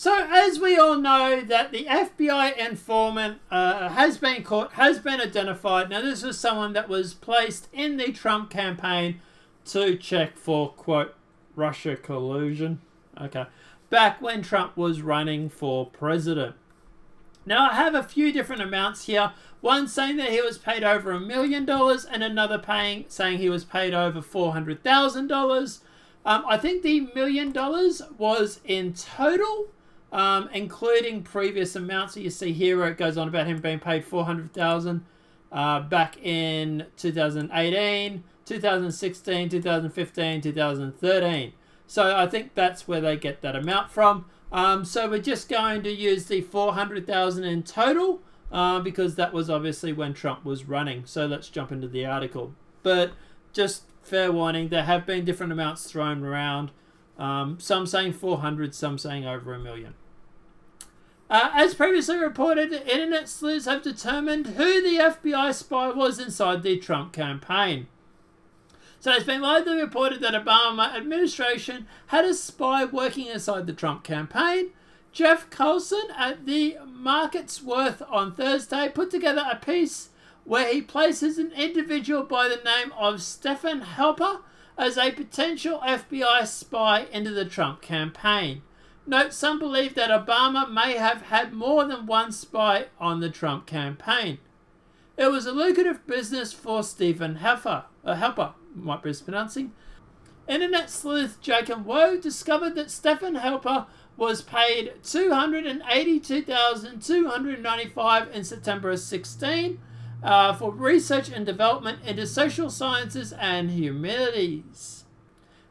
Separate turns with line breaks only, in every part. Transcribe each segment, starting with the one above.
So, as we all know, that the FBI informant uh, has been caught, has been identified. Now, this was someone that was placed in the Trump campaign to check for, quote, Russia collusion. Okay. Back when Trump was running for president. Now, I have a few different amounts here. One saying that he was paid over a million dollars, and another paying saying he was paid over $400,000. Um, I think the million dollars was in total um, including previous amounts that you see here where it goes on about him being paid 400000 uh, back in 2018, 2016, 2015, 2013. So I think that's where they get that amount from. Um, so we're just going to use the 400,000 in total uh, because that was obviously when Trump was running. So let's jump into the article. But just fair warning, there have been different amounts thrown around. Um, some saying 400, some saying over a million. Uh, as previously reported, internet sleuths have determined who the FBI spy was inside the Trump campaign. So it's been widely reported that Obama administration had a spy working inside the Trump campaign. Jeff Carlson at the Markets Work on Thursday put together a piece where he places an individual by the name of Stephen Halper as a potential FBI spy into the Trump campaign. Note some believe that Obama may have had more than one spy on the Trump campaign. It was a lucrative business for Stephen Heffer, a Halper, might be mispronouncing. Internet sleuth Jacob Wohl discovered that Stephen Halper was paid 282,295 in September of 16 uh, for research and development into social sciences and humanities.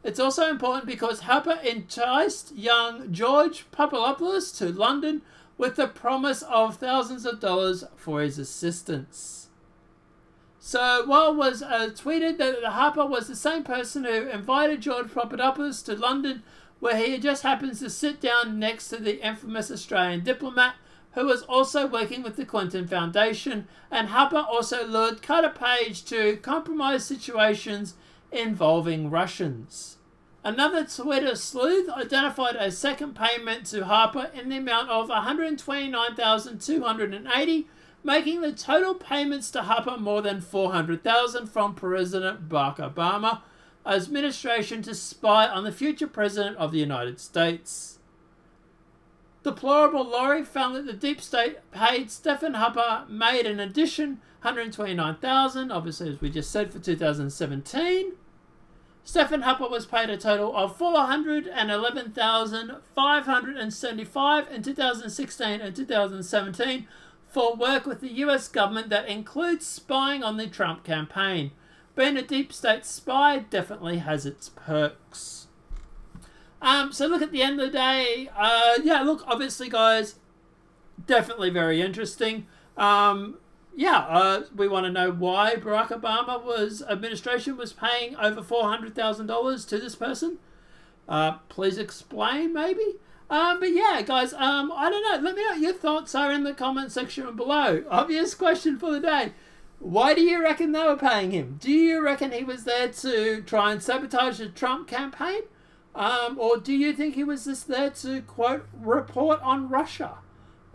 It's also important because Harper enticed young George Papadopoulos to London with the promise of thousands of dollars for his assistance. So, while was uh, tweeted that Harper was the same person who invited George Papadopoulos to London, where he just happens to sit down next to the infamous Australian diplomat who was also working with the Clinton Foundation, and Harper also lured Carter Page to compromise situations involving Russians. Another Twitter sleuth identified a second payment to Harper in the amount of 129,280, making the total payments to Harper more than 400,000 from President Barack Obama administration to spy on the future president of the United States. Deplorable Lorry found that the deep state paid Stephen Harper made an addition 129,000, obviously as we just said for 2017. Stephen Harper was paid a total of 411,575 in 2016 and 2017 for work with the US government that includes spying on the Trump campaign. Being a deep state spy definitely has its perks. Um, so look at the end of the day. Uh, yeah, look, obviously, guys, definitely very interesting. Um, yeah, uh, we want to know why Barack Obama was administration was paying over four hundred thousand dollars to this person. Uh, please explain, maybe. Um, but yeah, guys, um, I don't know. Let me know what your thoughts are in the comment section below. Obvious question for the day. Why do you reckon they were paying him? Do you reckon he was there to try and sabotage the Trump campaign? Um, or do you think he was just there to, quote, report on Russia?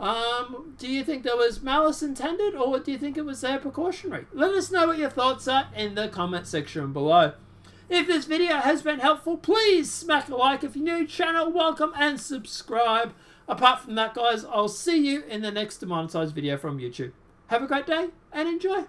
Um, do you think there was malice intended or do you think it was there precautionary? Let us know what your thoughts are in the comment section below. If this video has been helpful, please smack a like. If you're new, channel, welcome and subscribe. Apart from that, guys, I'll see you in the next demonetized video from YouTube. Have a great day and enjoy.